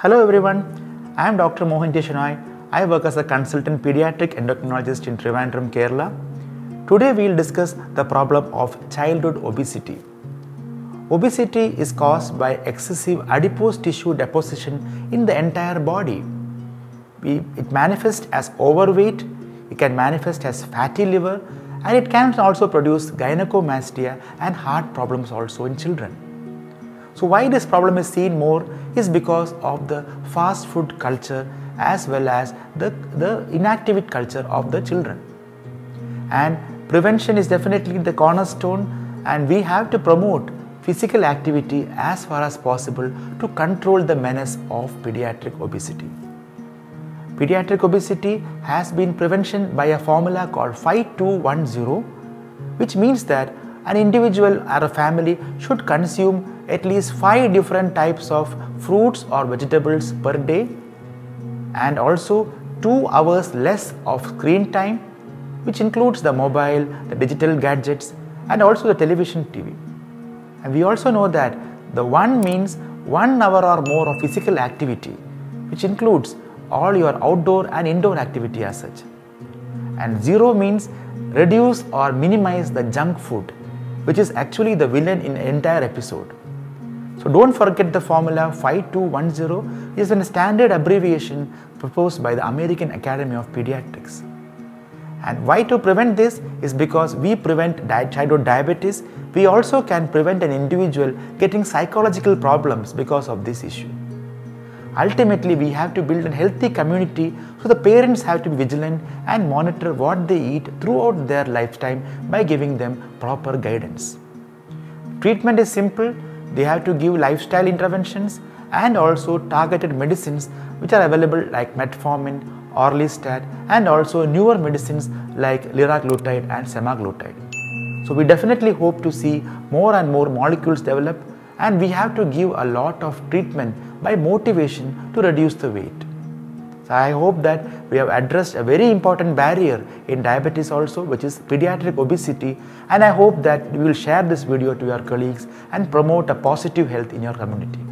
Hello everyone, I am Dr. Mohan Shenoy. I work as a consultant pediatric endocrinologist in Trivandrum, Kerala. Today we will discuss the problem of childhood obesity. Obesity is caused by excessive adipose tissue deposition in the entire body. It manifests as overweight, it can manifest as fatty liver, and it can also produce gynecomastia and heart problems also in children. So why this problem is seen more is because of the fast food culture as well as the, the inactivity culture of the children. And prevention is definitely the cornerstone and we have to promote physical activity as far as possible to control the menace of pediatric obesity. Pediatric obesity has been prevention by a formula called 5210 which means that an individual or a family should consume at least 5 different types of fruits or vegetables per day and also 2 hours less of screen time which includes the mobile, the digital gadgets and also the television TV. And we also know that the 1 means 1 hour or more of physical activity which includes all your outdoor and indoor activity as such. And 0 means reduce or minimize the junk food which is actually the villain in the entire episode. So don't forget the formula 5210 is a standard abbreviation proposed by the American Academy of Pediatrics. And why to prevent this is because we prevent childhood diabetes, we also can prevent an individual getting psychological problems because of this issue. Ultimately, we have to build a healthy community so the parents have to be vigilant and monitor what they eat throughout their lifetime by giving them proper guidance. Treatment is simple they have to give lifestyle interventions and also targeted medicines which are available like metformin, orlistat and also newer medicines like liraglutide and semaglutide. So we definitely hope to see more and more molecules develop and we have to give a lot of treatment by motivation to reduce the weight. So I hope that we have addressed a very important barrier in diabetes also which is pediatric obesity and I hope that you will share this video to your colleagues and promote a positive health in your community.